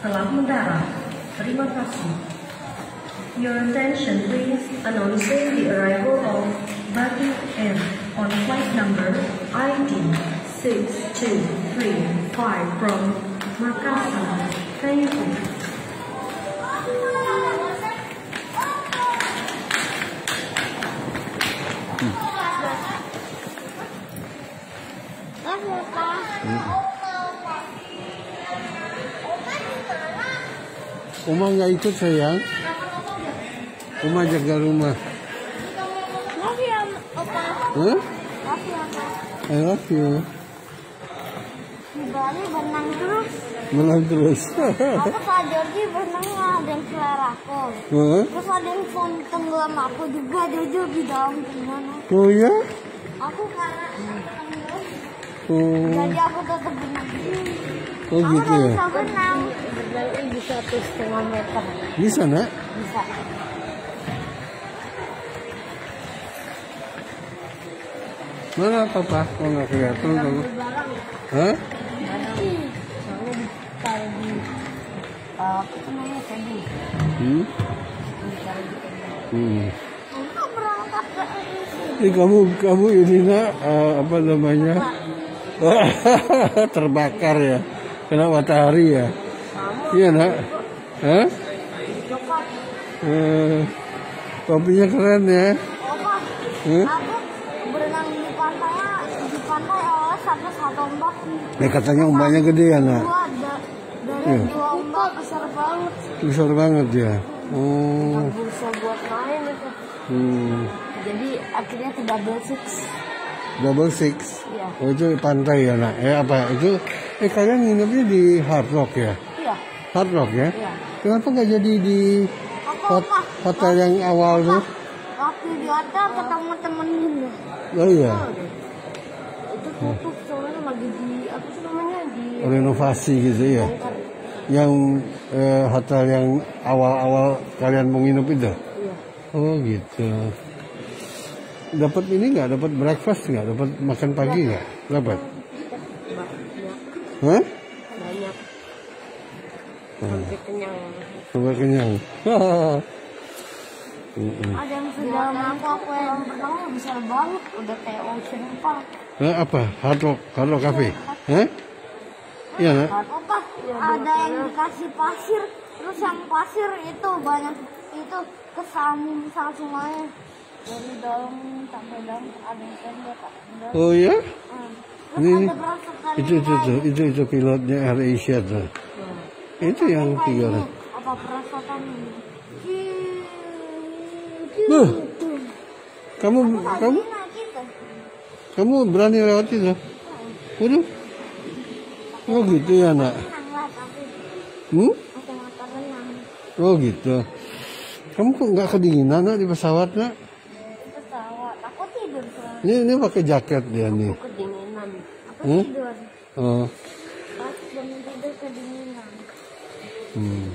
telah mendarat. Terima kasih. Your attention please announcing the arrival of Batu M on flight number ID 6235 from Makassar. Thank Uma nggak ikut sayang. Uma jaga rumah. Love you, Opa. Huh? Love you, Opa. I love you. Di Bali berenang terus. Menang terus. Aku sama Georgie berenang ada yang selera aku. Huh? Terus ada yang phone tenggelam aku juga Jojo di dalam gimana? Oh ya? Aku karena tenggelam, Oh, jadi aku tetap berenang. Oh gitu ya. bisa di satu setengah meter. Bisa nak? Bisa. Mana papa? Oh nggak kelihatan kamu. Hah? Apa namanya tadi? Hmm? Hmm. Ini. Kamu kamu ini nak eh, apa namanya? Terbakar ya. Kena matahari ya. Iya nak. Hah? Eh, topinya keren ya. Aku berenang di pantai di pantai awalnya sampai satu ombak Ya katanya ombaknya gede ya nak. dari Iya. dua ombak besar banget Besar banget ya. Oh. bisa buat main itu Hmm. jadi akhirnya double six Double six. Iya. Oh itu pantai ya nak. Eh apa itu? Eh kalian nginepnya di Hard Rock ya? iya Hard Rock ya? iya Kenapa nggak jadi di hot- hotel yang awal tuh? waktu di hotel ketemu temen gitu Oh iya. itu tutup soalnya lagi di apa sih namanya di Renovasi gitu ya. Yang eh, hotel yang awal-awal kalian mau nginep itu? iya Oh gitu. Dapat ini nggak? Dapat breakfast nggak? Dapat makan pagi nggak? Dapat? Banyak Hah? banyak sampai kenyang Sampai kenyang. Ada yang sudah aku aku yang pertama besar banget udah kayak ocean park Eh, apa? Hard Rock, Hard Rock Cafe? Hah? Iya nak? apa ada yang dikasih pasir terus yang pasir itu banyak itu kesambung sama semuanya dari dalam sampai dalam ada yang Ada- Oh ya? Hmm. Ini- Itu itu itu itu itu pilotnya Air Asia tuh. Itu yang tiga orang. apa perasakan Loh, kamu kamu kamu berani lewat itu? Waduh. Oh gitu ya nak. Lah Hmm? Oh gitu. Kamu kok nggak kedinginan nak di pesawat nak? pesawat aku tidur soalnya Ini ini pakai jaket dia nih. Hmm? tidur Oh. pas bangun tidur kedinginan Hmm.